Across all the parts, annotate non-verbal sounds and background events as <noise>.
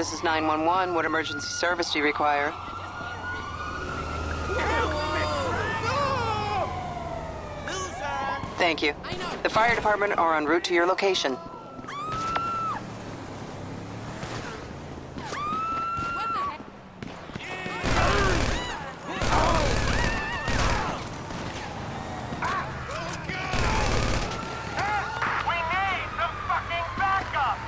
this is 911. What emergency service do you require? Thank you. The fire department are en route to your location. We need some fucking backup!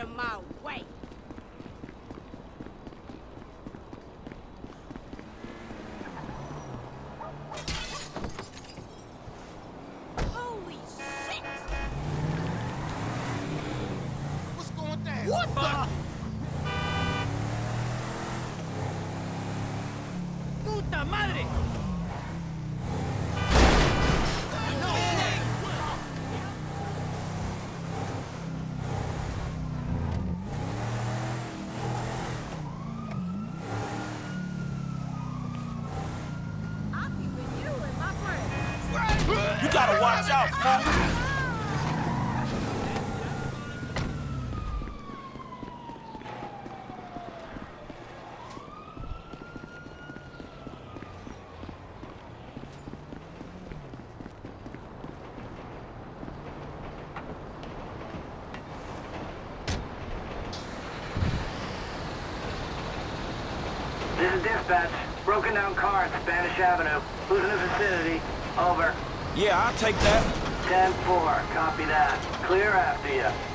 Get out dispatch. Broken down car at Spanish Avenue. Who's in the vicinity? Over. Yeah, I'll take that. 10-4. Copy that. Clear after you.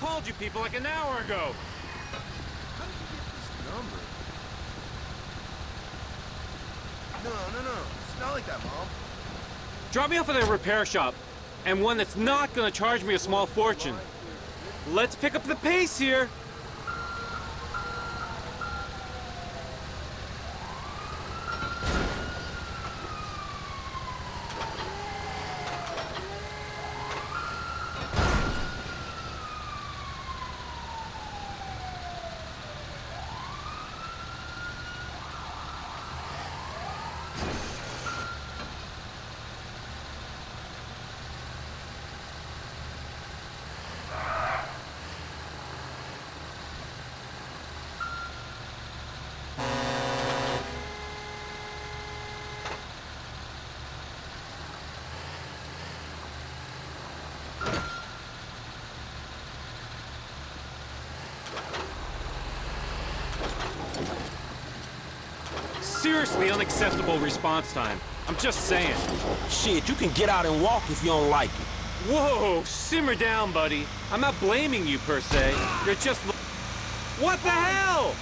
Called you people like an hour ago. How did you get this number? No, no, no. It's not like that, Mom. Drop me off at a repair shop, and one that's not gonna charge me a small fortune. Let's pick up the pace here. Seriously unacceptable response time. I'm just saying. Shit, you can get out and walk if you don't like it. Whoa, simmer down, buddy. I'm not blaming you per se. You're just. What the hell?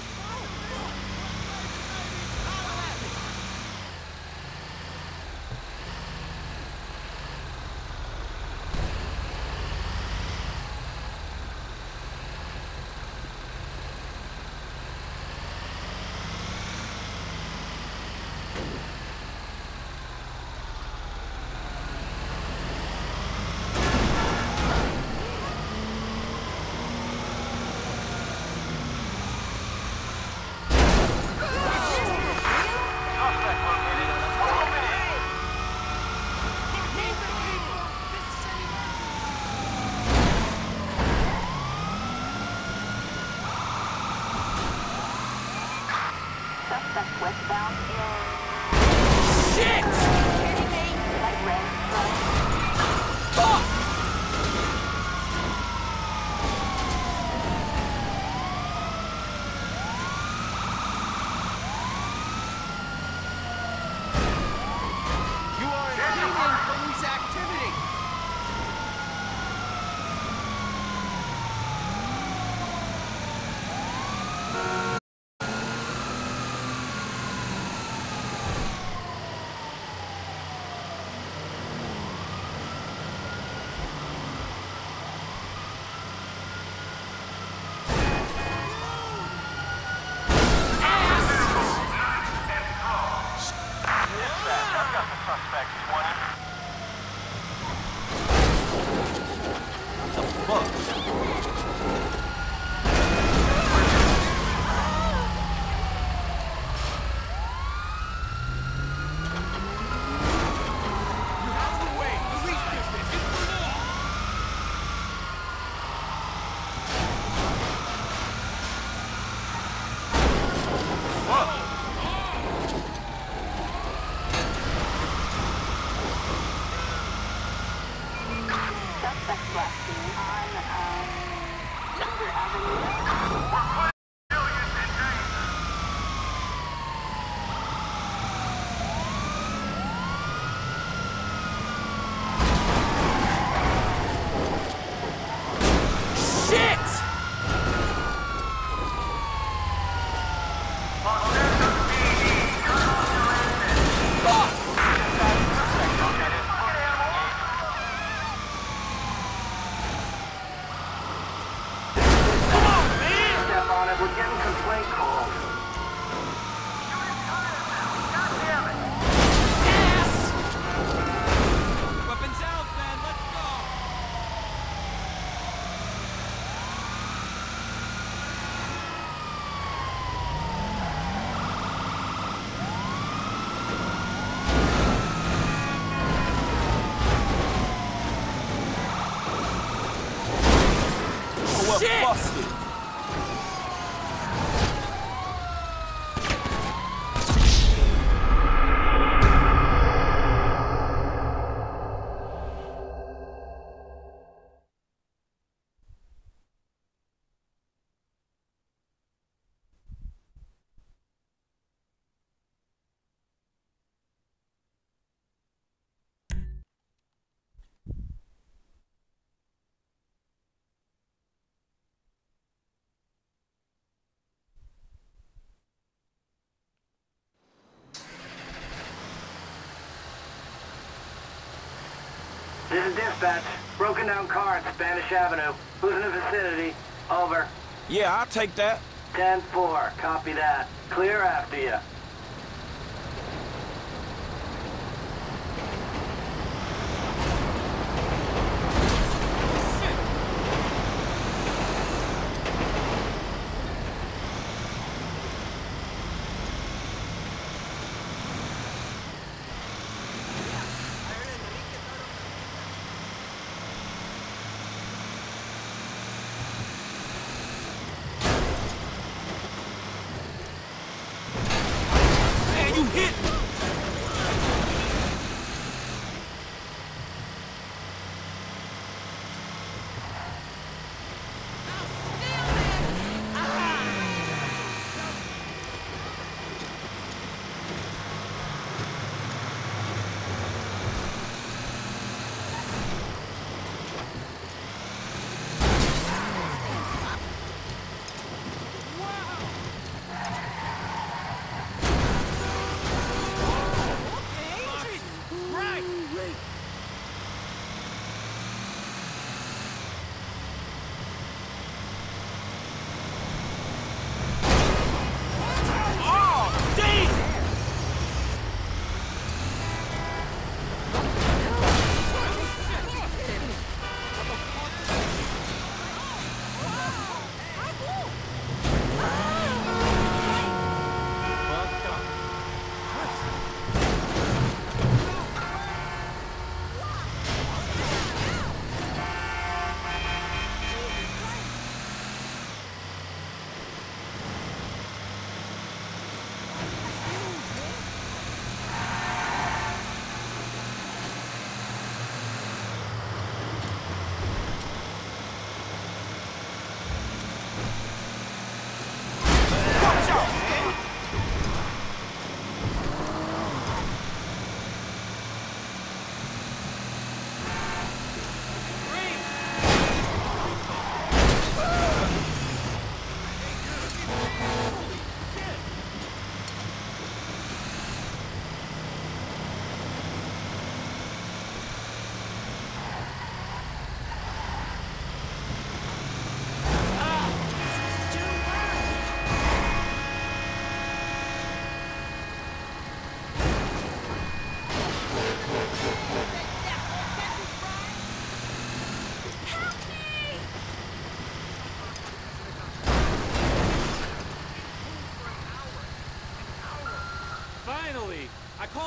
Dispatch. Broken down car at Spanish Avenue. Who's in the vicinity? Over. Yeah, I'll take that. 10-4. Copy that. Clear after you.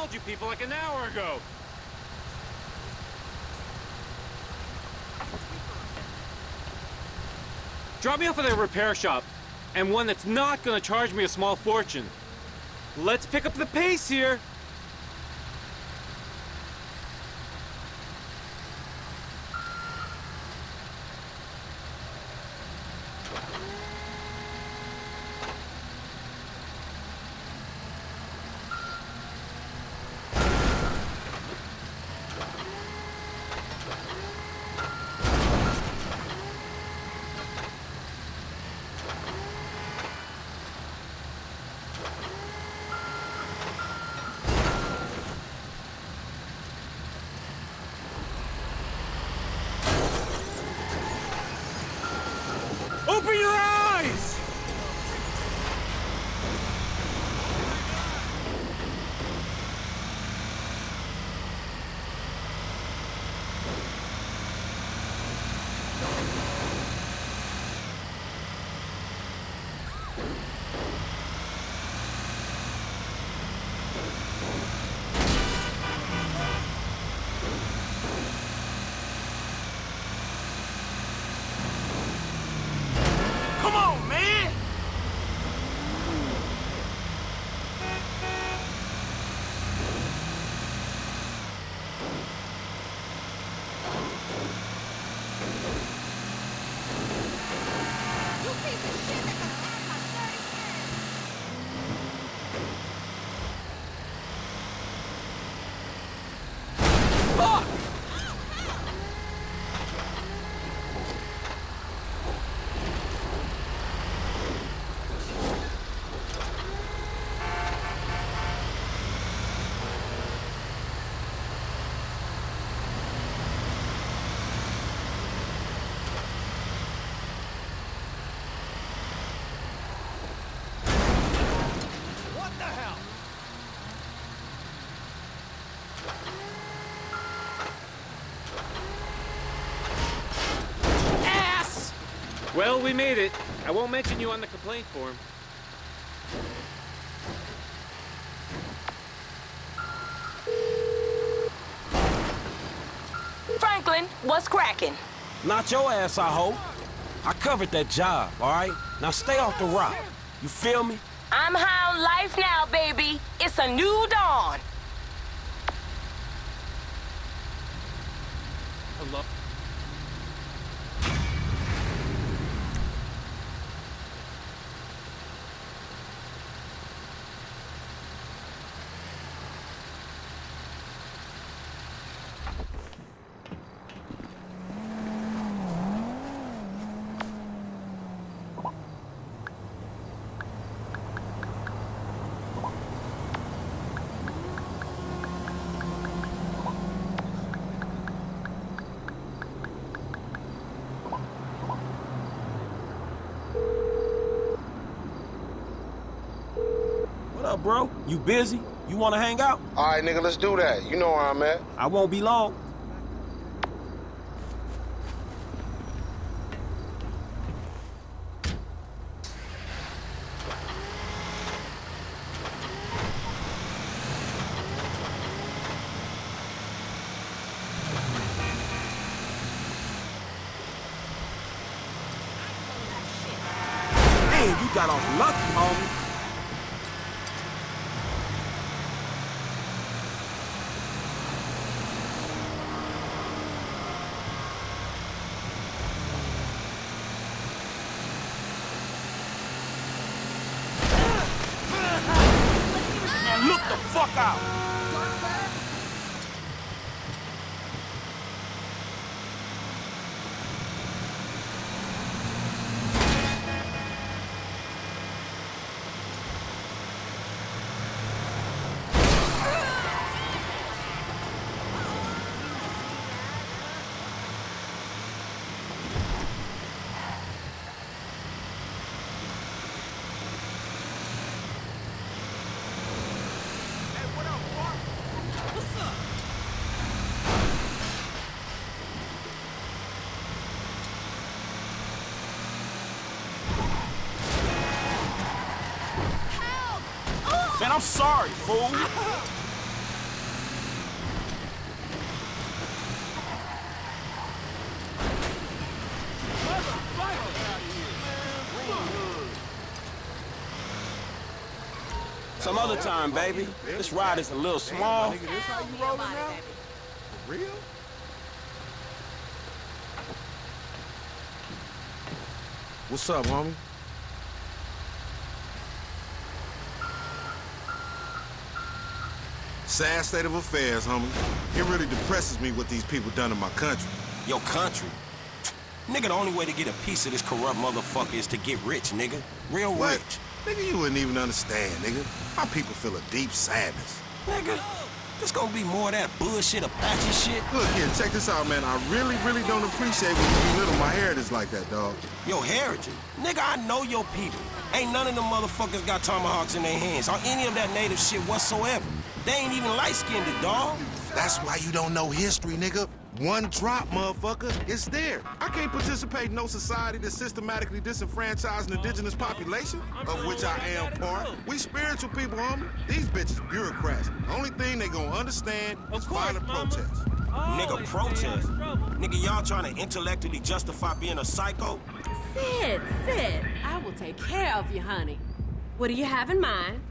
Called you people like an hour ago. Drop me off at a repair shop, and one that's not gonna charge me a small fortune. Let's pick up the pace here. Well, we made it. I won't mention you on the complaint form. Franklin, what's cracking? Not your ass, I hope. I covered that job, all right? Now stay off the rock. You feel me? I'm high on life now, baby. It's a new dawn. Hello? What up, bro? You busy? You wanna hang out? All right, nigga, let's do that. You know where I'm at. I won't be long. Man, you got off lucky, homie. Man, look the fuck out. Man, I'm sorry, fool. Some other time, baby. This ride is a little small. Nigga, this how you rolling now? For real? What's up, homie? Sad state of affairs, homie. It really depresses me what these people done in my country. Your country. Nigga, the only way to get a piece of this corrupt motherfucker is to get rich, nigga. Real What? rich. Nigga, you wouldn't even understand, nigga. My people feel a deep sadness. Nigga, this gonna be more of that bullshit Apache shit. Look here, check this out, man. I really, really don't appreciate when you belittle my heritage like that, dog. Your heritage. Nigga, I know your people. Ain't none of them motherfuckers got tomahawks in their hands or any of that native shit whatsoever. They ain't even light-skinned, dog. That's why you don't know history, nigga. One drop, motherfucker. It's there. I can't participate in no society that systematically disenfranchise an indigenous population, of which I am part. We spiritual people, homie. These bitches bureaucrats. The only thing they gonna understand is violent protest. Nigga, protest. Nigga, y'all trying to intellectually justify being a psycho? Sid, Sid, I will take care of you, honey. What do you have in mind?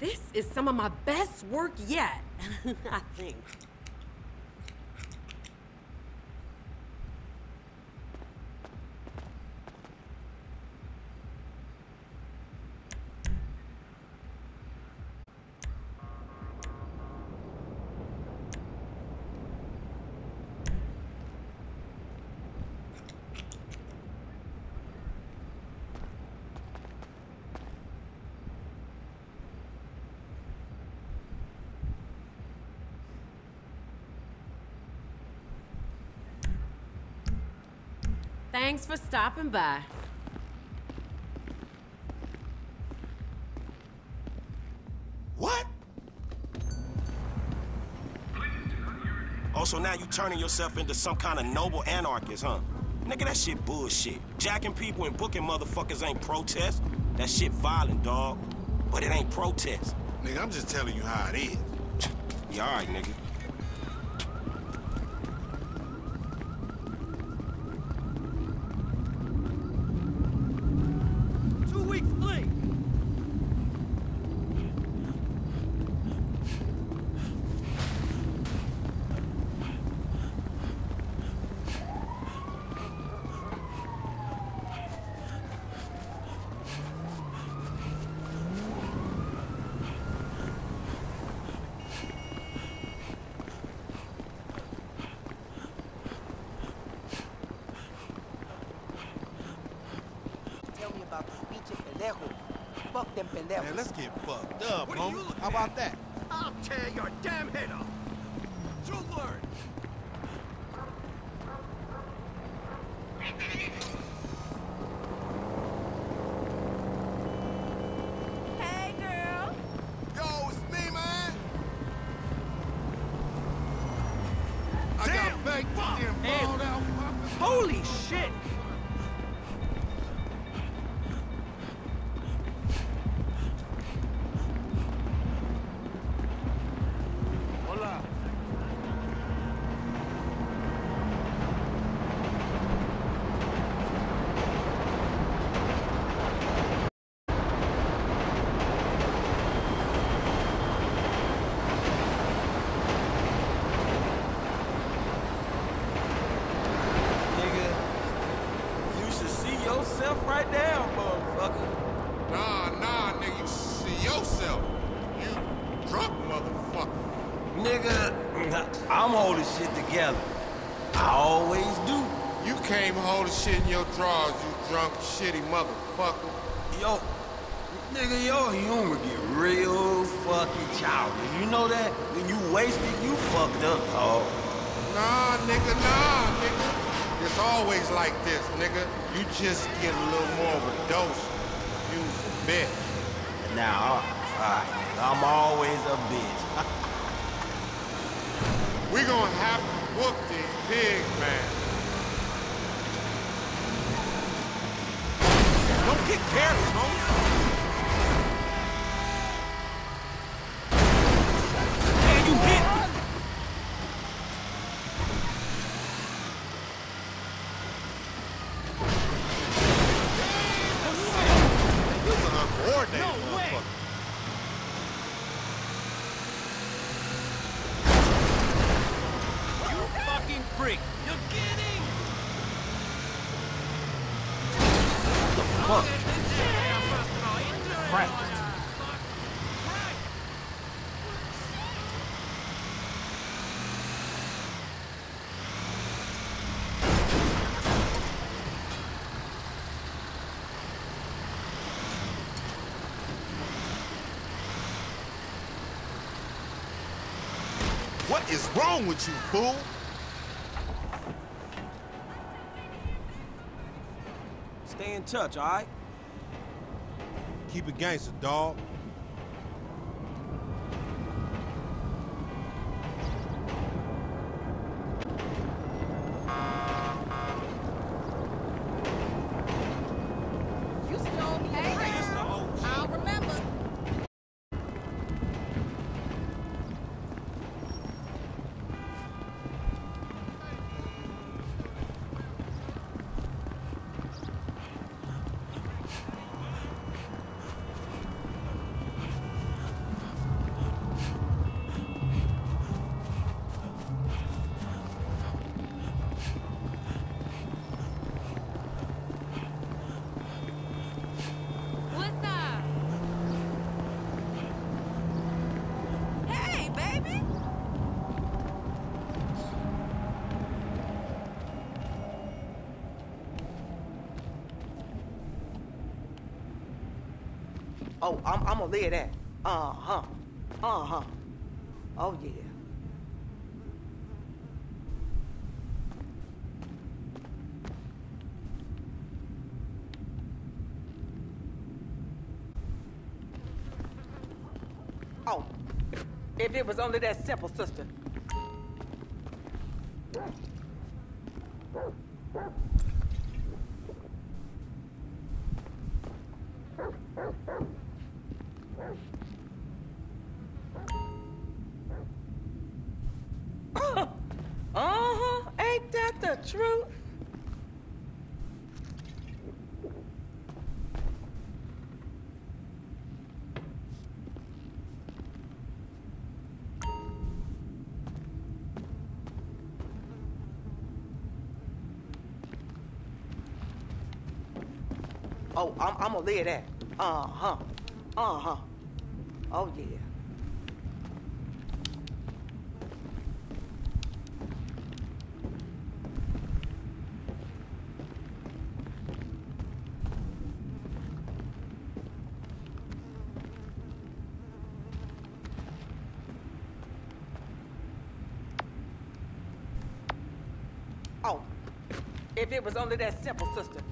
This is some of my best work yet, <laughs> I think. Thanks for stopping by. What? Oh, so now you turning yourself into some kind of noble anarchist, huh? Nigga, that shit bullshit. Jacking people and booking motherfuckers ain't protest. That shit violent, dog. But it ain't protest. Nigga, I'm just telling you how it is. <laughs> Yeah, all right, nigga. Yourself right now, motherfucker. Nah, nah, nigga, you see yourself. You drunk motherfucker. Nigga, I'm holding shit together. I always do. You came holding shit in your drawers, you drunk, shitty motherfucker. Yo, nigga, your humor get real fucking childish. You know that? When you wasted, you fucked up, dog. Nah, nigga, nah, nigga. It's always like this, nigga. You just get a little more of a dose. Use a bitch. Now, alright, nigga, I'm always a bitch. <laughs> We gonna have to whoop these pigs, man. Don't get careless, homie. Man, you hit me. This is an uncoordinated No way. motherfucker. You fucking freak. You're kidding. Fuck. Crap. What is wrong with you, fool? Stay in touch, alright? Keep it gangster, dog. Oh, I'm, I'm gonna live that. Uh huh. Uh huh. Oh yeah. Oh, if it was only that simple, sister. Oh, I'm, I'm gonna live that. Uh-huh. Uh-huh. Oh, yeah. Oh, if it was only that simple, sister.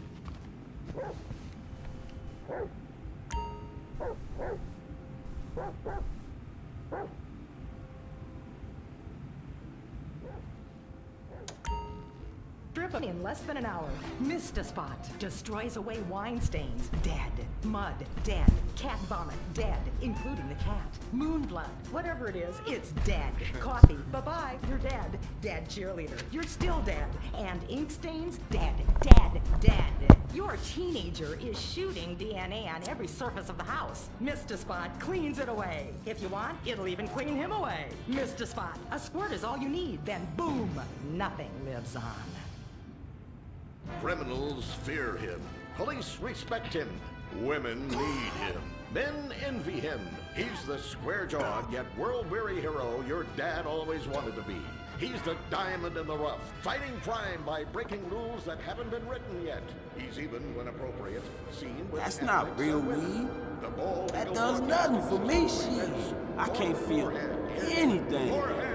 Driven in less than an hour. Missed a spot. Destroys away wine stains. Dead. Mud. Dead. Cat vomit. Dead. Including the cat. Moon blood. Whatever it is, it's dead. Coffee. Bye-bye. You're dead. Dead cheerleader. You're still dead. And ink stains? Dead. Dead. Dead. Your teenager is shooting DNA on every surface of the house. Mr. spot cleans it away. If you want, it'll even clean him away. Mr. spot. A squirt is all you need. Then boom, nothing lives on. Criminals fear him. Police respect him. Women need him. Men envy him. He's the square-jawed yet world-weary hero your dad always wanted to be. He's the diamond in the rough, fighting crime by breaking rules that haven't been written yet. He's even, when appropriate, seen with That's not real weed. That does nothing for me, shit. I can't feel anything.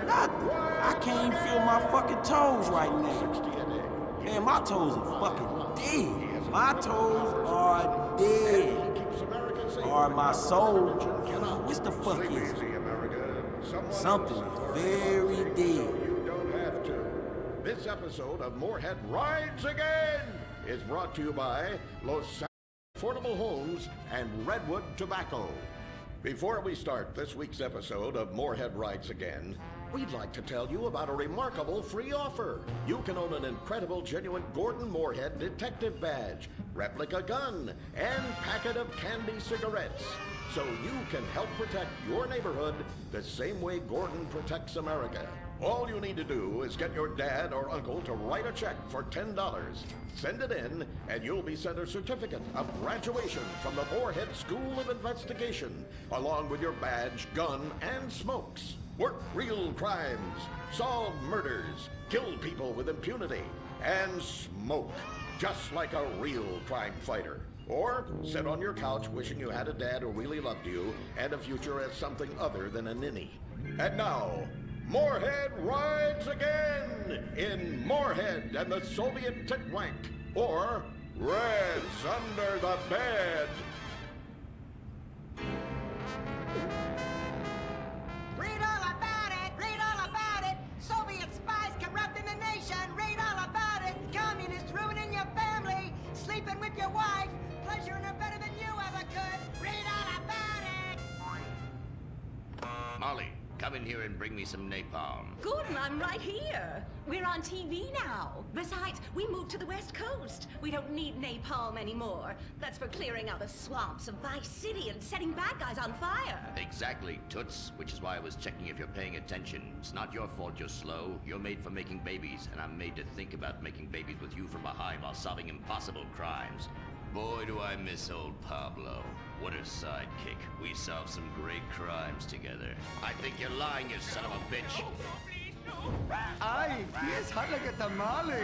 Nothing. I can't even feel my fucking toes right now. 60 a day. Man, my toes are fucking dead. My toes are dead. Keeps America safe. Are my soul. Cannot. What the fuck is it? Something else is started very dead. so You don't have to. This episode of Moorhead Rides Again is brought to you by Los Affordable Homes and Redwood Tobacco. Before we start this week's episode of Moorhead Rides Again, we'd like to tell you about a remarkable free offer. You can own an incredible, genuine Gordon Moorhead detective badge, replica gun, and packet of candy cigarettes. So you can help protect your neighborhood the same way Gordon protects America. All you need to do is get your dad or uncle to write a check for $10. Send it in, and you'll be sent a certificate of graduation from the Moorhead School of Investigation, along with your badge, gun, and smokes. Work real crimes, solve murders, kill people with impunity, and smoke, just like a real crime fighter. Or sit on your couch wishing you had a dad who really loved you and a future as something other than a ninny. And now, Moorhead rides again in Moorhead and the Soviet Titwank, or Reds Under the Bed. Read all about it! Read all about it! Soviet spies corrupting the nation! Read all about it! Communists ruining your family! Sleeping with your wife! Pleasuring her better than you ever could! Read all about it! Molly, come in here and bring me some napalm. Gordon, I'm right here. We're on TV now. Besides, we moved to the West Coast. We don't need napalm anymore. That's for clearing out the swamps of Vice City and setting bad guys on fire. Exactly, Toots, which is why I was checking if you're paying attention. It's not your fault you're slow. You're made for making babies, and I'm made to think about making babies with you from behind while solving impossible crimes. Boy, do I miss old Pablo. What a sidekick. We solved some great crimes together. I think you're lying, you son of a bitch. Ay, yes, hot like a tamale.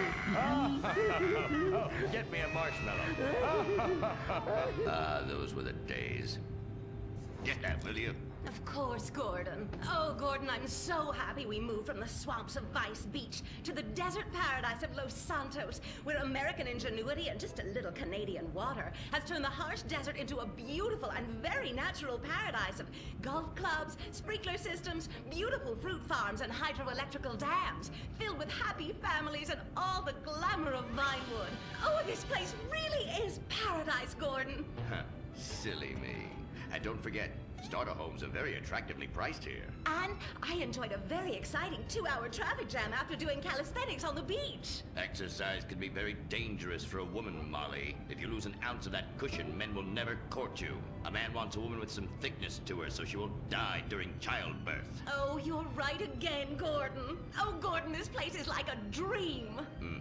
Get me a marshmallow. <laughs> Ah, those were the days. Get that, will you? Of course, Gordon. Oh, Gordon, I'm so happy we moved from the swamps of Vice Beach to the desert paradise of Los Santos, where American ingenuity and just a little Canadian water has turned the harsh desert into a beautiful and very natural paradise of golf clubs, sprinkler systems, beautiful fruit farms, and hydroelectrical dams, filled with happy families and all the glamour of Vinewood. Oh, this place really is paradise, Gordon. <laughs> Silly me. And don't forget, starter homes are very attractively priced here. And I enjoyed a very exciting two-hour traffic jam after doing calisthenics on the beach. Exercise can be very dangerous for a woman, Molly. If you lose an ounce of that cushion, men will never court you. A man wants a woman with some thickness to her so she won't die during childbirth. Oh, you're right again, Gordon. Oh, Gordon, this place is like a dream. Hmm.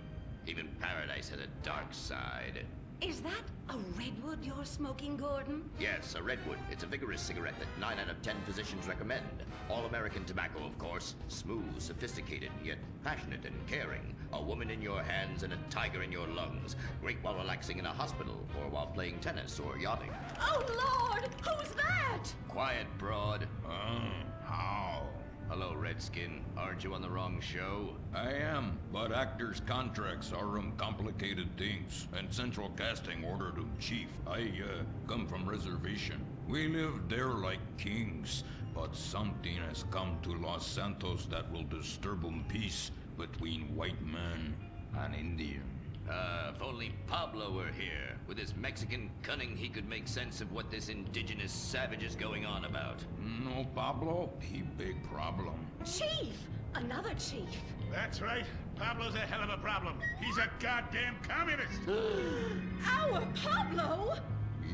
Even paradise has a dark side. Is that a redwood you're smoking, Gordon? Yes, a redwood. It's a vigorous cigarette that 9 out of 10 physicians recommend. All American tobacco, of course. Smooth, sophisticated, yet passionate and caring. A woman in your hands and a tiger in your lungs. Great while relaxing in a hospital, or while playing tennis or yachting. Oh, Lord! Who's that? Quiet, broad. Uh, how? Hello, Redskin. Aren't you on the wrong show? I am, but actors' contracts are um complicated things, and Central Casting ordered them chief. I, uh, come from reservation. We live there like kings, but something has come to Los Santos that will disturb um peace between white man and Indian. Uh, if only Pablo were here. With his Mexican cunning, he could make sense of what this indigenous savage is going on about. No, Pablo, he big problem. Chief! Another chief. That's right. Pablo's a hell of a problem. He's a goddamn communist. <gasps> Our Pablo?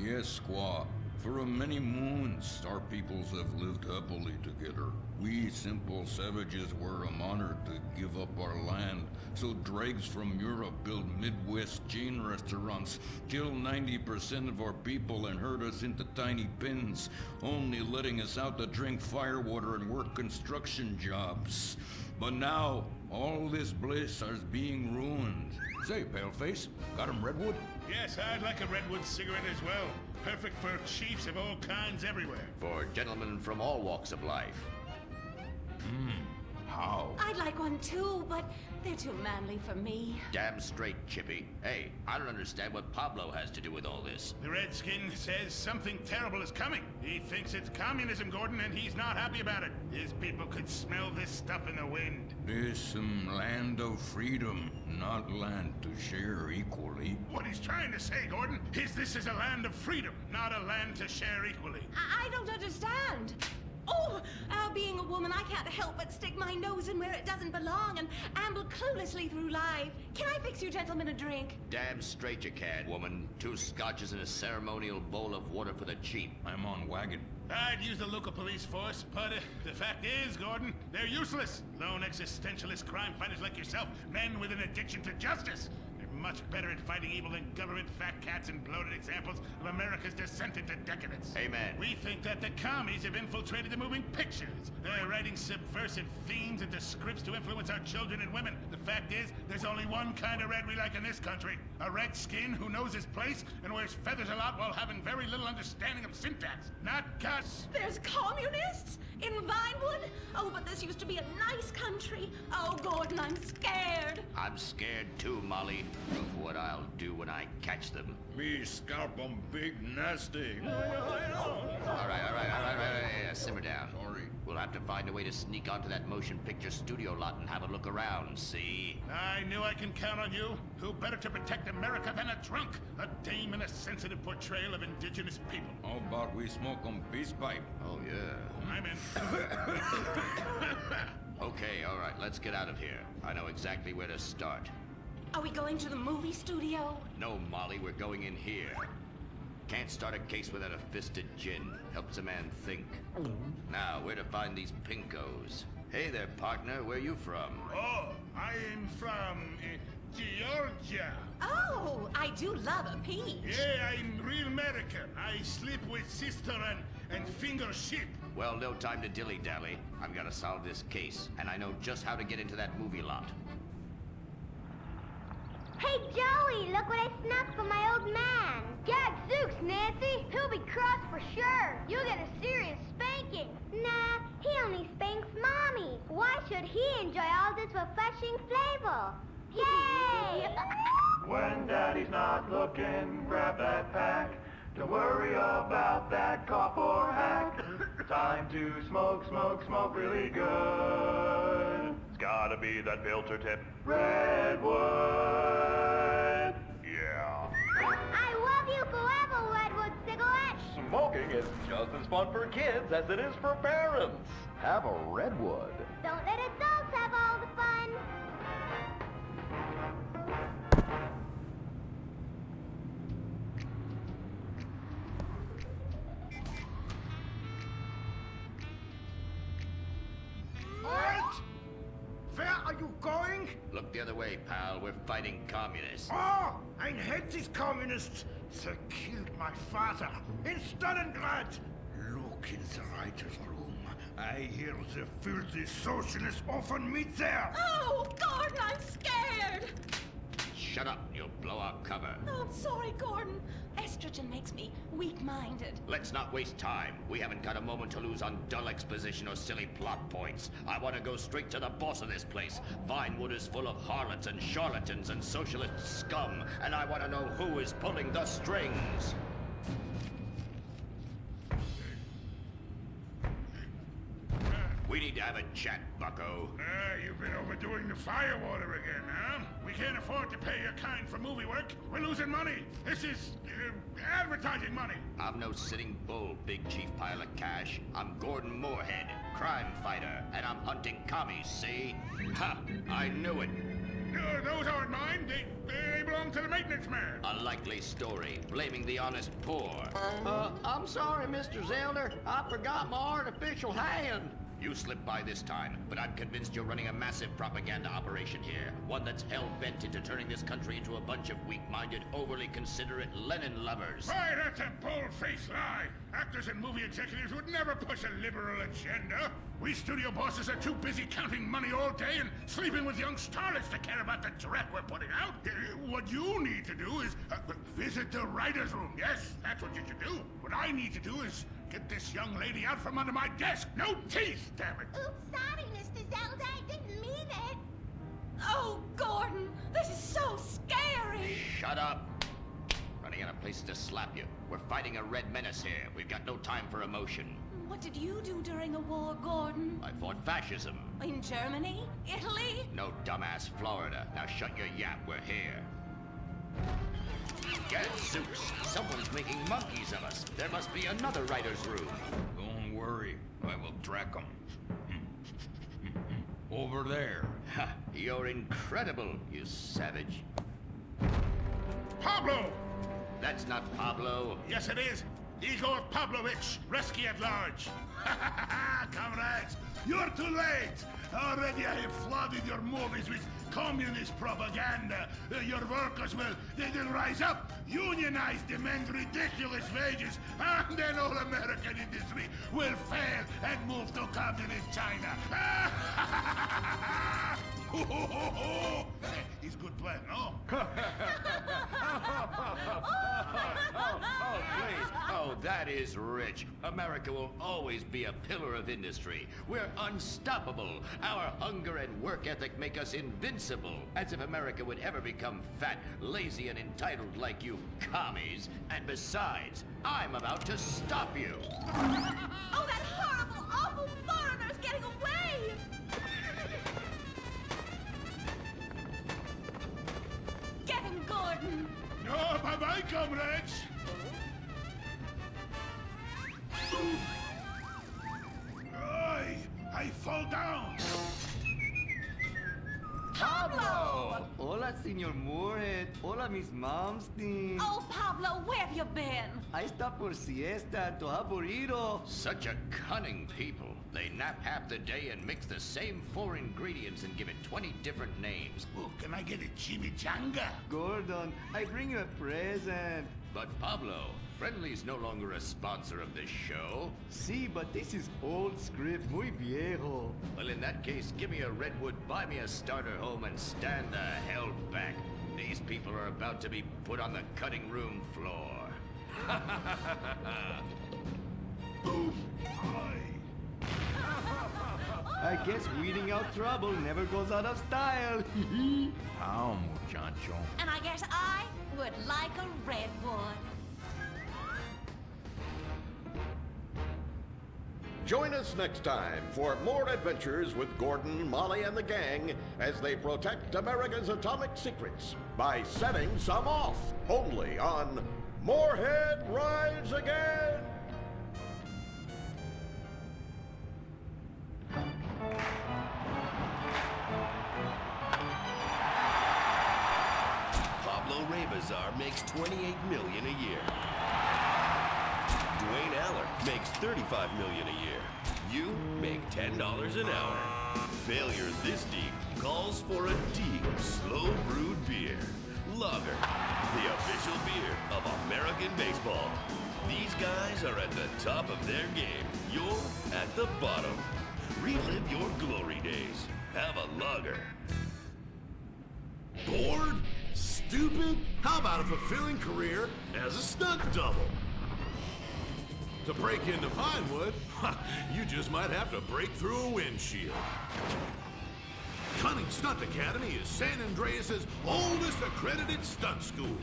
Yes, squaw. For a many moons, our peoples have lived happily together. We simple savages were honored to give up our land, so dregs from Europe build Midwest chain restaurants, kill 90% of our people and herd us into tiny pens, only letting us out to drink firewater and work construction jobs. But now, all this bliss is being ruined. Say, Paleface, got him redwood? Yes, I'd like a redwood cigarette as well. Perfect for chiefs of all kinds everywhere. For gentlemen from all walks of life. Hmm. How? I'd like one too, but they're too manly for me. Damn straight, Chippy. Hey, I don't understand what Pablo has to do with all this. The Redskin says something terrible is coming. He thinks it's communism, Gordon, and he's not happy about it. His people could smell this stuff in the wind. This some land of freedom, not land to share equally. What he's trying to say, Gordon, is this is a land of freedom, not a land to share equally. I, I don't understand. Oh, uh, being a woman, I can't help but stick my nose in where it doesn't belong and amble cluelessly through life. Can I fix you gentlemen a drink? Damn straight you can, woman. Two scotches and a ceremonial bowl of water for the chief. I'm on wagon. I'd use the local police force, but uh, the fact is, Gordon, they're useless. Lone existentialist crime fighters like yourself, men with an addiction to justice. They're much better at fighting evil than government fat cats and bloated examples of America's descent into decadence. Amen. We think that the commies have infiltrated the moving pictures. They're writing subversive themes into scripts to influence our children and women. The fact is, there's only one kind of red we like in this country. A red skin who knows his place and wears feathers a lot while having very little understanding of syntax. Not Gus. There's communists? In Vinewood? Oh, but this used to be a nice country. Oh, Gordon, I'm scared. I'm scared too, Molly, of what I'll do when I catch them. Me scalp 'em big nasty. All right, all right, all right, all right, all right. Yeah, simmer down. Sorry. We'll have to find a way to sneak onto that motion picture studio lot and have a look around, see? I knew I can count on you. Who better to protect America than a drunk? A dame in a sensitive portrayal of indigenous people. How about we smoke 'em peace pipe? Oh, yeah. I'm in. <coughs> Okay, all right, let's get out of here. I know exactly where to start. Are we going to the movie studio? No, Molly, we're going in here. Can't start a case without a fisted gin. Helps a man think. Now, where to find these pinkos? Hey there, partner. Where you from? Oh, I am from uh, Georgia. Oh, I do love a peach. Yeah, I'm real American. I sleep with sister and, and finger ship. Well, no time to dilly-dally. I've got to solve this case, and I know just how to get into that movie lot. Hey, Joey, look what I snuck from my old man. Gadzooks, Nancy. He'll be cross for sure. You'll get a serious spanking. Nah, he only spanks Mommy. Why should he enjoy all this refreshing flavor? Yay! <laughs> When daddy's not looking, grab that pack. Don't worry about that cough or hack. <laughs> Time to smoke, smoke, smoke really good. It's gotta be that filter tip. Redwood. Yeah. I love you forever, Redwood cigarette. Smoking is just as fun for kids as it is for parents. Have a Redwood. Don't let adults have all the fun. Halt! Where are you going? Look the other way, pal. We're fighting communists. Oh, ein hate these communists. They killed my father in Stalingrad. Look in the writer's room. I hear the filthy socialists often meet there. Oh, Gordon, I'm scared. Shut up. You'll blow our cover. Oh, I'm sorry, Gordon. Estrogen makes me weak-minded. Let's not waste time. We haven't got a moment to lose on dull exposition or silly plot points. I want to go straight to the boss of this place. Vinewood is full of harlots and charlatans and socialist scum, and I want to know who is pulling the strings. We need to have a chat, bucko. Ah, you've been overdoing the firewater again, huh? We can't afford to pay your kind for movie work. We're losing money. This is uh, advertising money. I'm no sitting bull, big chief pile of cash. I'm Gordon Moorhead, crime fighter, and I'm hunting commies, see? Ha! I knew it. Uh, those aren't mine. They, they belong to the maintenance man. A likely story, blaming the honest poor. Uh, I'm sorry, Mr. Zelder. I forgot my artificial hand. You slipped by this time, but I'm convinced you're running a massive propaganda operation here. One that's hell-bent into turning this country into a bunch of weak-minded, overly considerate Lenin lovers. Why, that's a bold-faced lie. Actors and movie executives would never push a liberal agenda. We studio bosses are too busy counting money all day and sleeping with young starlets to care about the threat we're putting out. Uh, What you need to do is uh, visit the writer's room. Yes, that's what you should do. What I need to do is get this young lady out from under my desk. No teeth, damn it. Oops, sorry, Mr. Zelda. I didn't mean it. Oh, Gordon, this is so scary. Shut up. Running out of places to slap you. We're fighting a red menace here. We've got no time for emotion. What did you do during the war, Gordon? I fought fascism. In Germany? Italy? No dumbass Florida. Now shut your yap. We're here. Gadzooks! Someone's making monkeys of us. There must be another writer's room. Don't worry, I will track them. <laughs> Over there. Ha! You're incredible, you savage. Pablo! That's not Pablo. Yes, it is. Igor Pavlovich, rescue at large. <laughs> Comrades, you're too late. Already I have flooded your movies with communist propaganda. Uh, your workers will, they will rise up, unionize, demand ridiculous wages, and then all American industry will fail and move to communist China. <laughs> It's good plan, no? <laughs> Oh, please. Oh, that is rich. America will always be a pillar of industry. We're unstoppable. Our hunger and work ethic make us invincible. As if America would ever become fat, lazy, and entitled like you commies. And besides, I'm about to stop you. <laughs> Oh, that horrible, awful foreigner's getting away! Get him, Gordon! No, bye-bye, comrades. Oi, I fall down. Pablo! Hola, Senor Moorhead. Hola, Miss Momstein. Oh, Pablo, where have you been? I stopped for siesta to have burrito. Such a cunning people. They nap half the day and mix the same four ingredients and give it 20 different names. Oh, can I get a chimichanga? Gordon, I bring you a present. But Pablo, Friendly's no longer a sponsor of this show. See, but this is old script, muy viejo. Well, in that case, give me a redwood, buy me a starter home, and stand the hell back. These people are about to be put on the cutting room floor. <laughs> I guess weeding out trouble never goes out of style. <laughs> How, muchacho? And I guess I would like a redwood. Join us next time for more adventures with Gordon, Molly, and the gang as they protect America's atomic secrets by setting some off. Only on Moorhead Rides Again! Pablo Rebazar makes 28 million a year. Makes 35 million a year. You make $10 an hour. Failure this deep calls for a deep, slow brewed beer. Logger, the official beer of American baseball. These guys are at the top of their game. You're at the bottom. Relive your glory days. Have a Logger. Bored? Stupid? How about a fulfilling career as a stunt double? To break into Vinewood, <laughs> you just might have to break through a windshield. Cunning Stunt Academy is San Andreas' oldest accredited stunt school.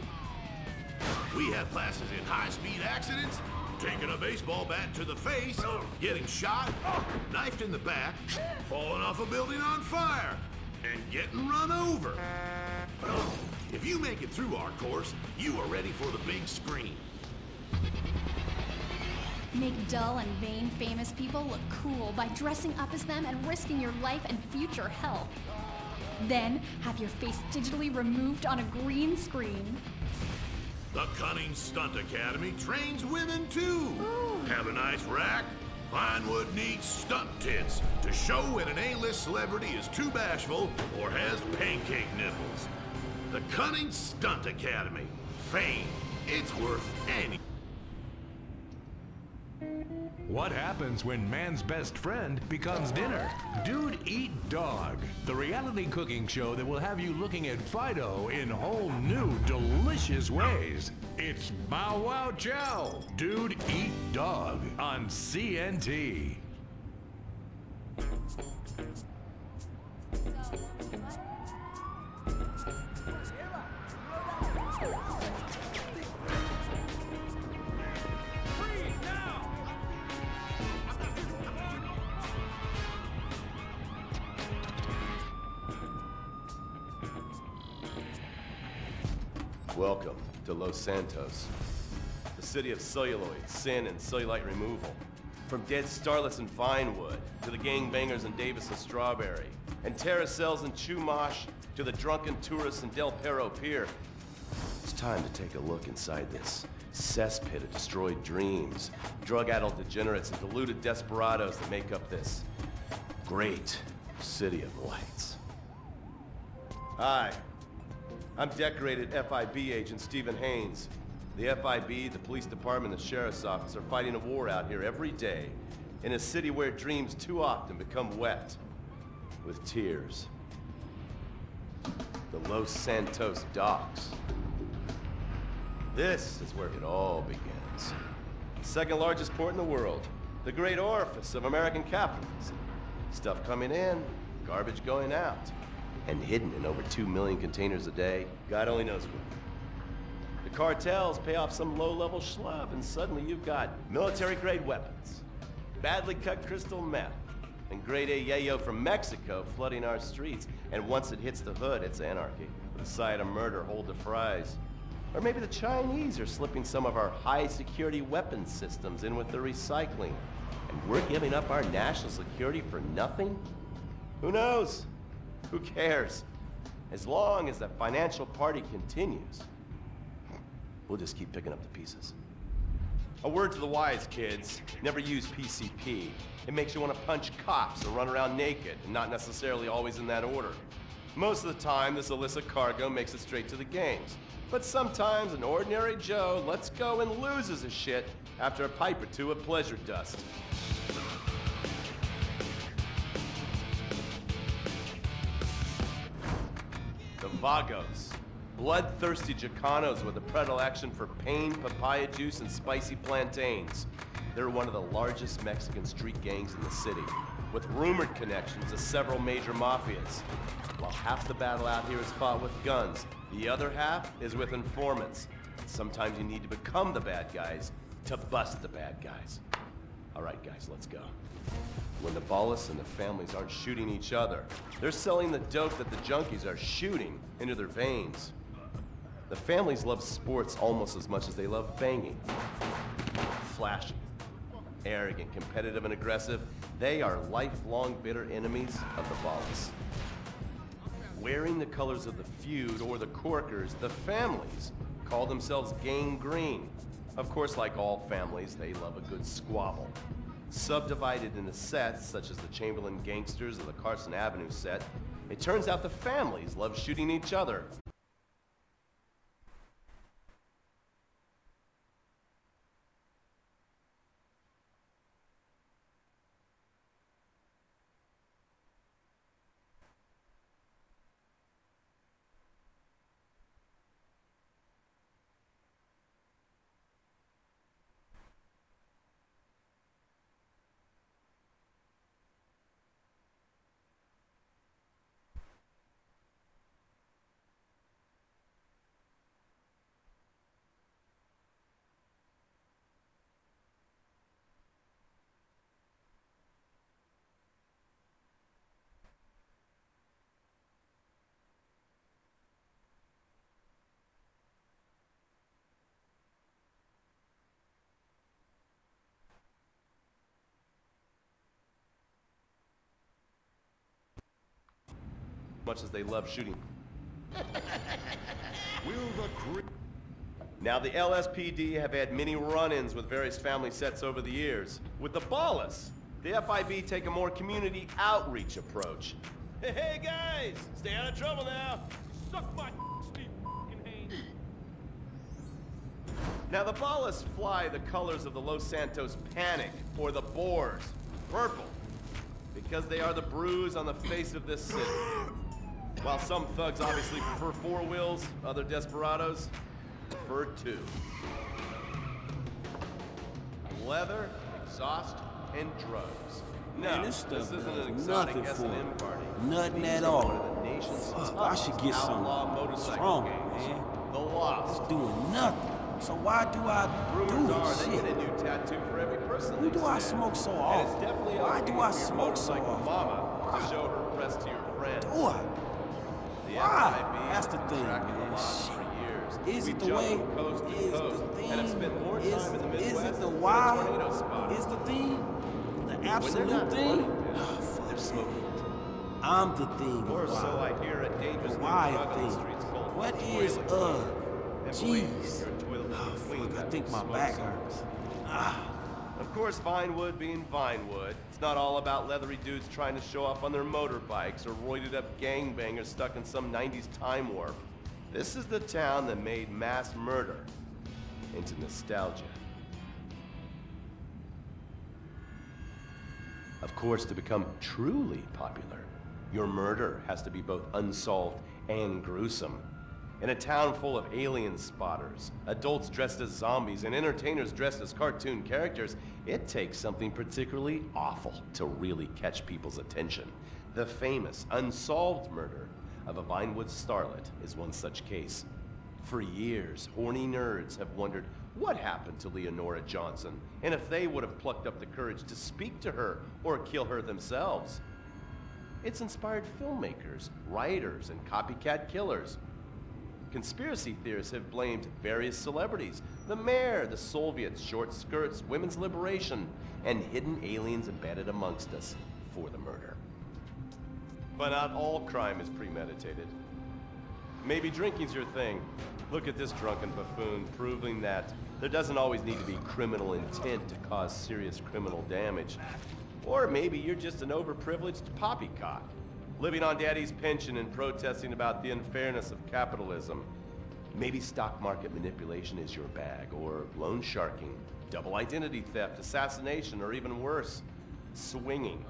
We have classes in high-speed accidents, taking a baseball bat to the face, getting shot, knifed in the back, falling off a building on fire, and getting run over. If you make it through our course, you are ready for the big screen. Make dull and vain famous people look cool by dressing up as them and risking your life and future health. Then have your face digitally removed on a green screen. The Cunning Stunt Academy trains women too. Have a nice rack? Vinewood needs stunt tits to show when an A-list celebrity is too bashful or has pancake nipples. The Cunning Stunt Academy. Fame. It's worth any. What happens when man's best friend becomes dinner? Dude Eat Dog, the reality cooking show that will have you looking at Fido in whole new, delicious ways. It's Bow Wow Chow, Dude Eat Dog on CNT. Welcome to Los Santos, the city of celluloid, sin, and cellulite removal. From dead starlets in Vinewood to the gangbangers in Davis and Strawberry, and terracels in Chumash to the drunken tourists in Del Perro Pier. It's time to take a look inside this cesspit of destroyed dreams, drug-addled degenerates, and deluded desperados that make up this great city of lights. Hi, I'm decorated FIB agent Stephen Haines. The FIB, the police department, the sheriff's office are fighting a war out here every day in a city where dreams too often become wet with tears. The Los Santos docks. This is where it all begins. The second largest port in the world, the great orifice of American capitalism. Stuff coming in, garbage going out and hidden in over 2 million containers a day. God only knows where. The cartels pay off some low-level schlub, and suddenly you've got military-grade weapons, badly cut crystal meth, and grade A yayo from Mexico flooding our streets. And once it hits the hood, it's anarchy. The side of murder hold the fries. Or maybe the Chinese are slipping some of our high-security weapons systems in with the recycling. And we're giving up our national security for nothing? Who knows? Who cares? As long as the financial party continues, we'll just keep picking up the pieces. A word to the wise, kids. Never use PCP. It makes you want to punch cops or run around naked, and not necessarily always in that order. Most of the time, this illicit cargo makes it straight to the games. But sometimes an ordinary Joe lets go and loses his shit after a pipe or two of pleasure dust. The Vagos. Bloodthirsty Chicanos with a predilection for pain, papaya juice, and spicy plantains. They're one of the largest Mexican street gangs in the city, with rumored connections to several major mafias. While half the battle out here is fought with guns, the other half is with informants. Sometimes you need to become the bad guys to bust the bad guys. All right, guys, let's go. When the Ballas and the families aren't shooting each other, they're selling the dope that the junkies are shooting into their veins. The families love sports almost as much as they love banging. Flashy, arrogant, competitive, and aggressive, they are lifelong bitter enemies of the Ballas. Wearing the colors of the feud or the Corkers, the families call themselves Gang Green. Of course, like all families, they love a good squabble. Subdivided into sets, such as the Chamberlain Gangsters or the Carson Avenue set, it turns out the families love shooting each other. Much as they love shooting. <laughs> Now, the LSPD have had many run-ins with various family sets over the years. With the Ballas, the FIB take a more community outreach approach. Hey, hey guys, stay out of trouble now. Suck my Steve Haines. Now, the Ballas fly the colors of the Los Santos Panic, or the Boers, purple, because they are the bruise on the face of this city. <laughs> While some thugs obviously prefer four wheels, other desperados prefer two. Leather, exhaust, and drugs. No, Man, this stuff isn't an exotic nothing for me. Nothing These at all. One of the nation's Fuck, I should get some outlaw stronger, man. The Lost. It's doing nothing. So why do I do Rumors are this they shit? get a new tattoo for every person. Who do I smoke so often? definitely Why do I smoke so motorcycle often? mama to show her breast to your friends. Do I? Why? That's the thing, man. Shit. Is it the way? Is the thing? spent more is, time in the is it the why? Is the thing? The absolute thing? they're smoking. I'm the thing. Of why. so I hear a dangerous The why thing. What is uh? And believe me, Jeez. your toilet will be clean I think my back hurts. Ah. Of course, Vinewood being Vinewood, it's not all about leathery dudes trying to show off on their motorbikes or roided up gangbangers stuck in some 90s time warp. This is the town that made mass murder into nostalgia. Of course, to become truly popular, your murder has to be both unsolved and gruesome. In a town full of alien spotters, adults dressed as zombies, and entertainers dressed as cartoon characters, it takes something particularly awful to really catch people's attention. The famous unsolved murder of a Vinewood starlet is one such case. For years, horny nerds have wondered what happened to Leonora Johnson, and if they would have plucked up the courage to speak to her or kill her themselves. It's inspired filmmakers, writers, and copycat killers. Conspiracy theorists have blamed various celebrities the mayor, the Soviets, short skirts, women's liberation, and hidden aliens embedded amongst us for the murder. But not all crime is premeditated. Maybe drinking's your thing. Look at this drunken buffoon proving that there doesn't always need to be criminal intent to cause serious criminal damage. Or maybe you're just an overprivileged poppycock, living on daddy's pension and protesting about the unfairness of capitalism. Maybe stock market manipulation is your bag, or loan sharking, double identity theft, assassination, or even worse, swinging.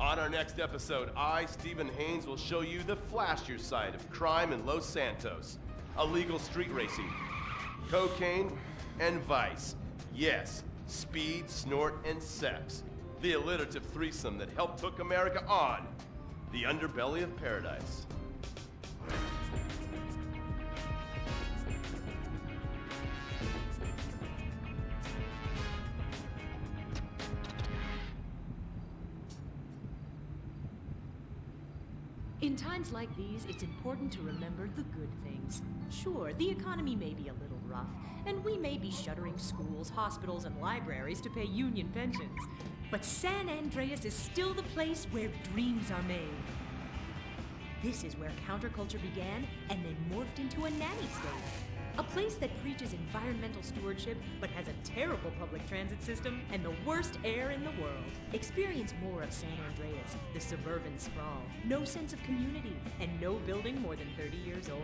On our next episode, I, Stephen Haines, will show you the flashier side of crime in Los Santos. Illegal street racing, cocaine, and vice. Yes, speed, snort, and sex. The alliterative threesome that helped hook America on the underbelly of paradise. In times like these, it's important to remember the good things. Sure, the economy may be a little rough, and we may be shuttering schools, hospitals, and libraries to pay union pensions. But San Andreas is still the place where dreams are made. This is where counterculture began and then morphed into a nanny state. A place that preaches environmental stewardship but has a terrible public transit system and the worst air in the world. Experience more of San Andreas, the suburban sprawl. No sense of community and no building more than 30 years old.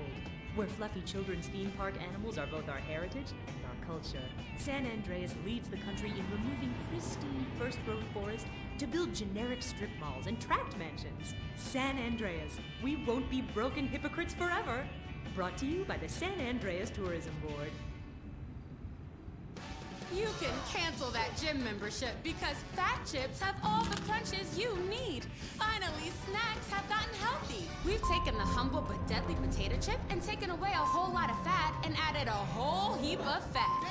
Where fluffy children's theme park animals are both our heritage and our culture. San Andreas leads the country in removing pristine first growth forest to build generic strip malls and tract mansions. San Andreas, we won't be broken hypocrites forever. Brought to you by the San Andreas Tourism Board. You can cancel that gym membership because Fat Chips have all the crunches you need. Finally, snacks have gotten healthy. We've taken the humble but deadly potato chip and taken away a whole lot of fat and added a whole heap of fat.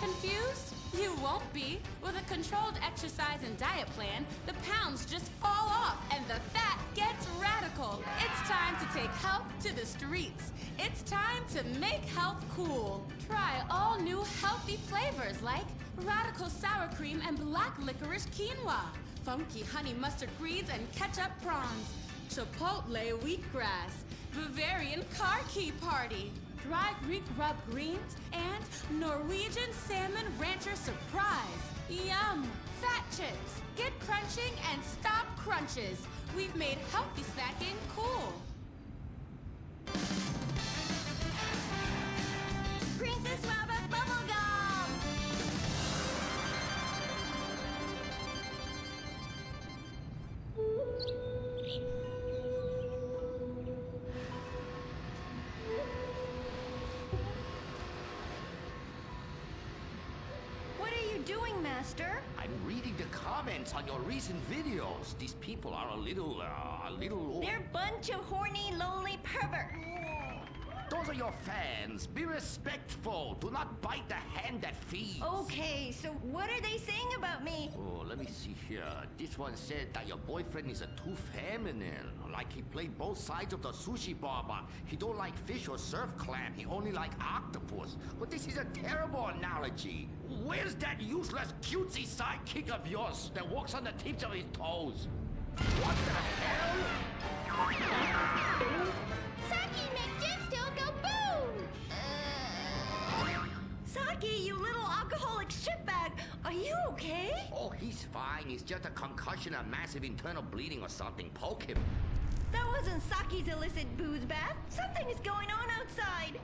Confused? You won't be. With a controlled exercise and diet plan, the pounds just fall off and the fat gets radical. It's time to take health to the streets. It's time to make health cool. Try all new healthy flavors like radical sour cream and black licorice quinoa, funky honey mustard greens and ketchup prawns, chipotle wheatgrass, Bavarian car key party, dry Greek rub greens, and Norwegian salmon rancher surprise. Yum! Fat chips. Get crunching and stop crunches. We've made healthy snacking cool. Princess Master? I'm reading the comments on your recent videos. These people are a little, uh, a little. They're a bunch of horny, lonely perverts. Those are your fans. Be respectful. Do not bite the hand that feeds. Okay, so what are they saying about me? Oh, let me see here. This one said that your boyfriend is a too feminine. Like he played both sides of the sushi bar, but he don't like fish or surf clam. He only like octopus. But this is a terrible analogy. Where's that useless cutesy sidekick of yours that walks on the tips of his toes? What the hell? Saki okay? Oh, he's fine. He's just a concussion, a massive internal bleeding or something. Poke him. That wasn't Saki's illicit booze bath. Something is going on outside.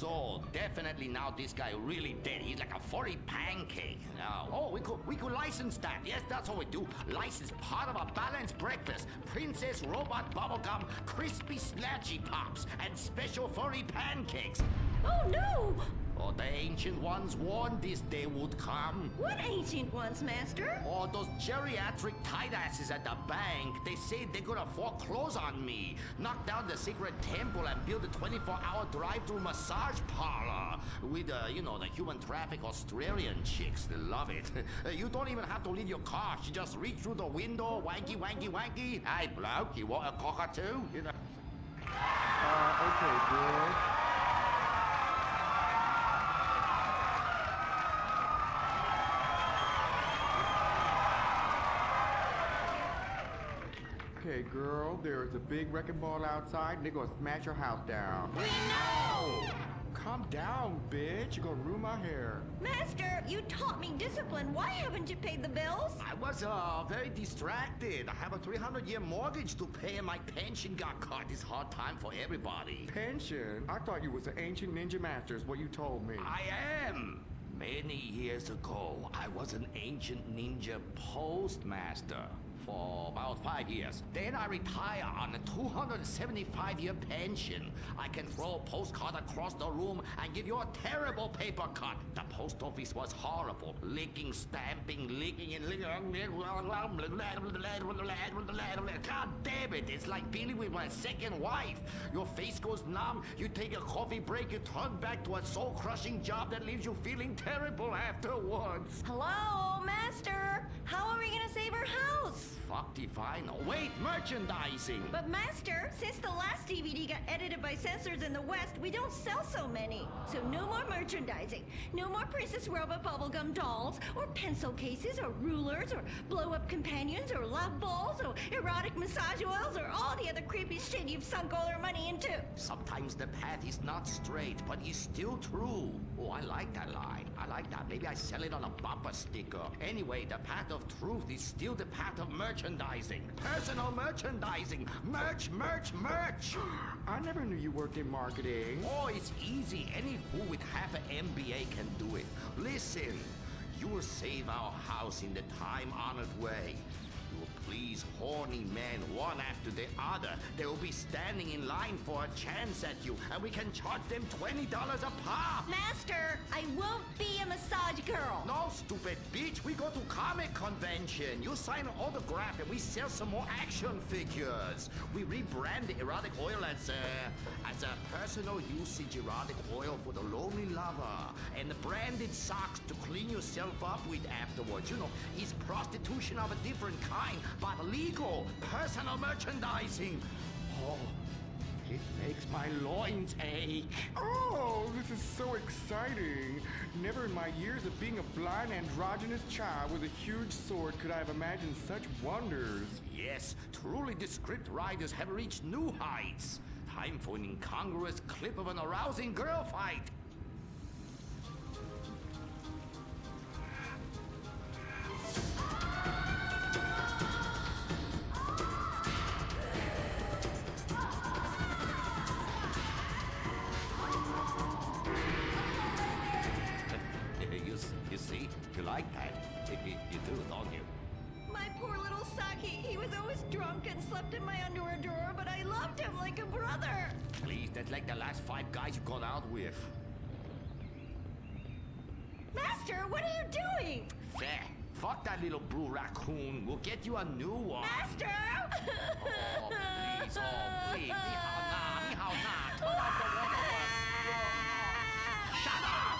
So definitely now this guy really dead. He's like a 40 pancake. Now, oh, we could we could license that. Yes, that's what we do. License part of a balanced breakfast. Princess Robot Bubblegum, crispy snatchy pops, and special furry pancakes. Oh no! Oh, the ancient ones warned this day would come. What ancient ones, Master? Oh, those geriatric tight asses at the bank. They say they're gonna foreclose on me, knock down the secret temple, and build a 24-hour drive-through massage parlor with, uh, you know, the human traffic Australian chicks. They love it. <laughs> you don't even have to leave your car. You just reach through the window, wanky, wanky, wanky. Hey, bloke, you want a cockatoo? You know. Uh, okay, good. Okay, girl, there is a big wrecking ball outside, and they're gonna smash your house down. We know! calm down, bitch. You're gonna ruin my hair. Master, you taught me discipline. Why haven't you paid the bills? I was uh, very distracted. I have a 300 year mortgage to pay and my pension got cut. It's hard time for everybody. Pension? I thought you was an ancient ninja master, is what you told me. I am. Many years ago, I was an ancient ninja postmaster for about five years. Then I retire on a 275-year pension. I can throw a postcard across the room and give you a terrible paper cut. The post office was horrible. Licking, stamping, licking, and licking. God damn it, it's like dealing with my second wife. Your face goes numb, you take a coffee break, you turn back to a soul-crushing job that leaves you feeling terrible afterwards. Hello, Master. How are we gonna save our house? Fuck define. Oh, wait, merchandising. But Master, since the last DVD got edited by censors in the West, we don't sell so many. So no more merchandising. No more Princess Robot bubblegum dolls, or pencil cases, or rulers, or blow-up companions, or love balls, or erotic massage oils, or all the other creepy shit you've sunk all our money into. Sometimes the path is not straight, but it's still true. Oh, I like that line. I like that. Maybe I sell it on a bumper sticker. Anyway, the path of truth is still the path of merchandising. Personal merchandising. Merch, merch, merch. I never knew you worked in marketing. Oh, it's easy. Any fool with half an MBA can do it. Listen, you will save our house in the time-honored way. Please horny men one after the other. They will be standing in line for a chance at you, and we can charge them $20 a pop. Master, I won't be a massage girl. No, stupid bitch. We go to comic convention. You sign an autograph and we sell some more action figures. We rebrand the erotic oil as a, as a personal usage erotic oil for the lonely lover. And the branded socks to clean yourself up with afterwards. You know, it's prostitution of a different kind, but legal. Personal merchandising. Oh, it makes my loins ache. Oh, this is so exciting. Never in my years of being a blind androgynous child with a huge sword could I have imagined such wonders. Yes, truly the script writers have reached new heights. Time for an incongruous clip of an arousing girl fight. You like that. You, you do, don't you? My poor little Saki. He was always drunk and slept in my underwear drawer, but I loved him like a brother. Please, that's like the last five guys you've gone out with. Master, what are you doing? There. Fuck that little blue raccoon. We'll get you a new one. Master! Oh, please, oh, please. Ni hao na, ni hao na. Turn off the water. Shut up!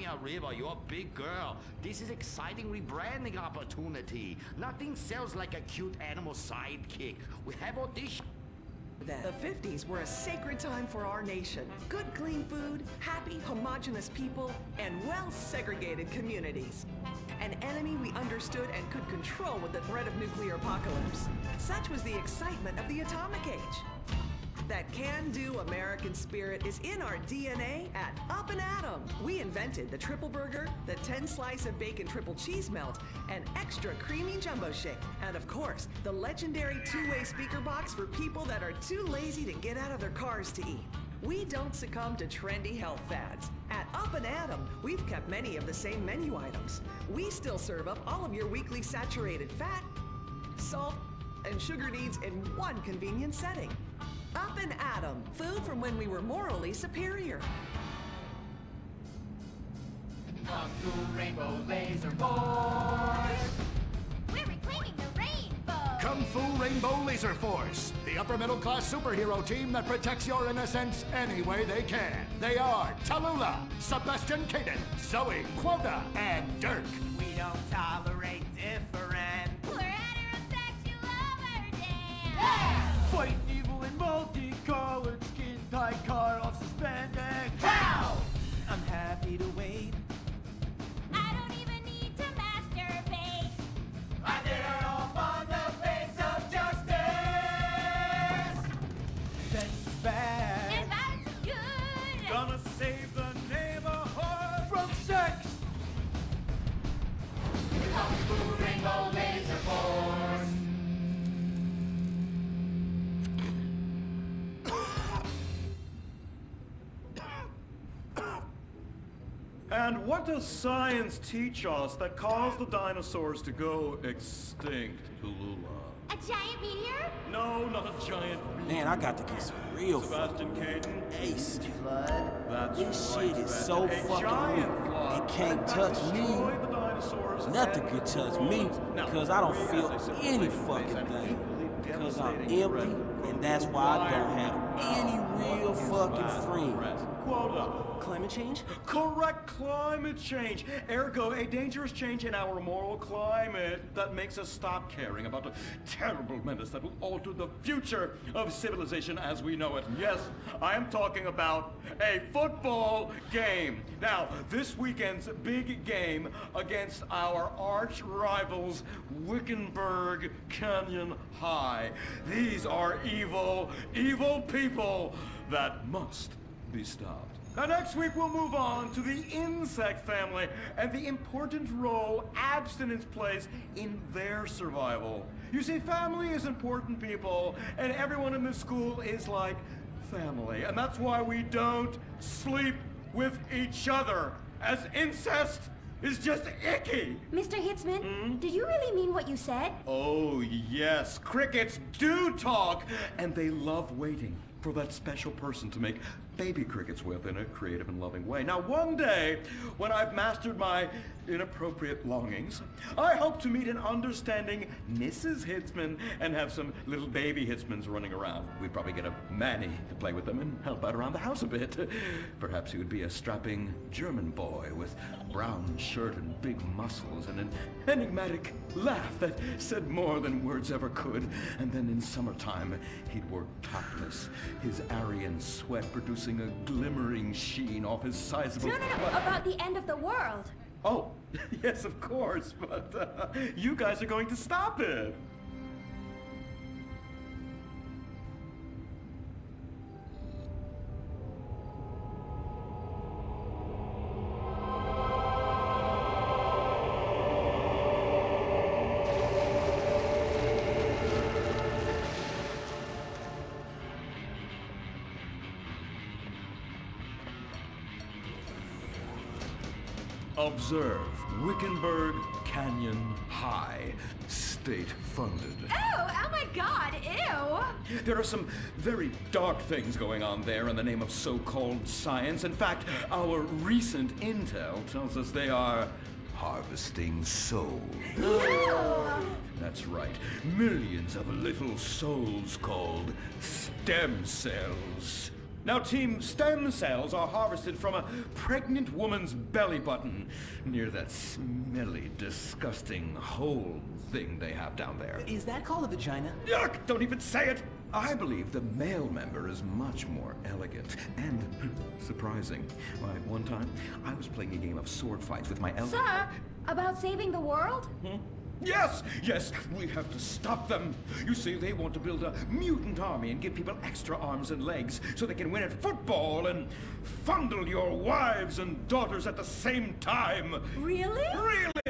Cry river, you're a big girl. This is exciting rebranding opportunity. Nothing sells like a cute animal sidekick. We have audition. The 50s were a sacred time for our nation. Good, clean food, happy, homogenous people, and well-segregated communities. An enemy we understood and could control with the threat of nuclear apocalypse. Such was the excitement of the atomic age. That can-do American spirit is in our DNA at Up and Atom. We invented the triple burger, the 10 slice of bacon triple cheese melt, and extra creamy jumbo shake. And of course, the legendary two-way speaker box for people that are too lazy to get out of their cars to eat. We don't succumb to trendy health fads. At Up and Atom, we've kept many of the same menu items. We still serve up all of your weekly saturated fat, salt, and sugar needs in one convenient setting. Up and Atom, food from when we were morally superior. Rainbow Laser Boys! We're reclaiming the rainbow. Kung Fu Rainbow Laser Force, the upper middle class superhero team that protects your innocence any way they can. They are Tallulah, Sebastian Caden, Zoe, Quota, and Dirk. We don't tolerate different. We're heterosexual overdance. Fight in multicolored skin tight car off suspended. How? I'm happy to wait. What does science teach us that caused the dinosaurs to go extinct, Tallulah? A giant meteor? No, not a giant Man, I got to get some real Sebastian Caden. Ace. That's This right, shit is so A fucking giant flood It can't touch me. the dinosaurs Nothing and could touch me because I don't feel any fucking thing. Because I'm empty, and that's why I don't have any real fucking friends. Quota. Climate change? Correct, climate change. Ergo, a dangerous change in our moral climate that makes us stop caring about the terrible menace that will alter the future of civilization as we know it. Yes, I am talking about a football game. Now, this weekend's big game against our arch rivals, Wickenburg Canyon High. These are evil, evil people that must be stopped. Now, next week we'll move on to the insect family and the important role abstinence plays in their survival. You see, family is important, people, and everyone in this school is like family. And that's why we don't sleep with each other, as incest is just icky. Mr. Hitzman, Hmm? did you really mean what you said? Oh, yes. Crickets do talk, and they love waiting for that special person to make baby crickets with in a creative and loving way. Now, one day, when I've mastered my inappropriate longings, I hope to meet an understanding Mrs. Hitzman and have some little baby Hitzmans running around. We'd probably get a Manny to play with them and help out around the house a bit. <laughs> Perhaps he would be a strapping German boy with brown shirt and big muscles and an enigmatic laugh that said more than words ever could. And then in summertime, he'd work topless, his Aryan sweat producing a glimmering sheen off his sizable... No, no, no, about the end of the world. Oh, <laughs> yes, of course, but uh, you guys are going to stop it. Observe Wickenburg Canyon High, state funded. Oh, oh my god, ew! There are some very dark things going on there in the name of so called science. In fact, our recent intel tells us they are harvesting souls. That's right. Millions of little souls called stem cells. Now, Team Stem Cells are harvested from a pregnant woman's belly button near that smelly, disgusting hole thing they have down there. Is that called a vagina? Yuck! Don't even say it! I believe the male member is much more elegant and <laughs> surprising. Why, one time, I was playing a game of sword fights with my elder. Sir, about saving the world? Hmm? Yes, yes, we have to stop them. You see, they want to build a mutant army and give people extra arms and legs so they can win at football and fondle your wives and daughters at the same time. Really? Really?